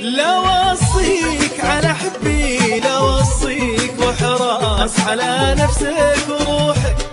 لو على حبي لو أصيك وحراس على نفسك وروحك.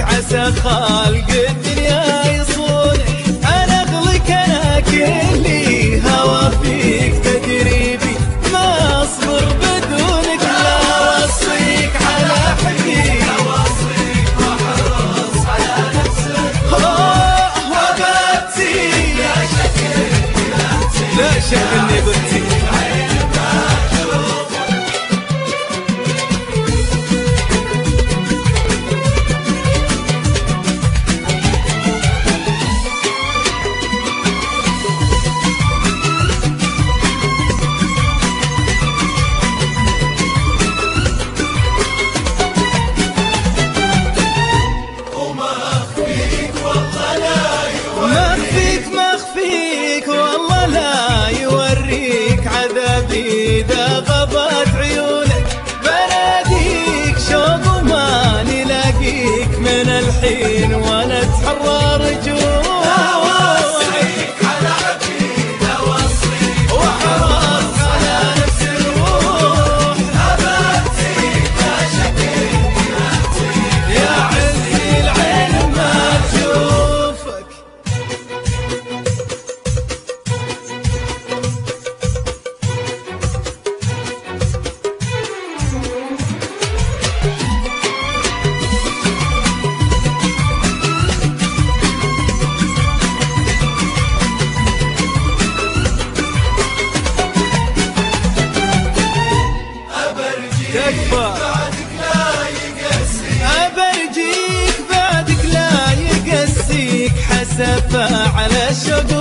عسى خالق الدنيا يصونك أنا اغلك أنا كلي هوى فيك تدريبي. ما أصبر بدونك لا أوصيك على حبي اوصيك وحرص على نفسك وباتي لا شك الحين وأنا اتحرى أبرجيك بعدك لا يقسيك حسفة على شوق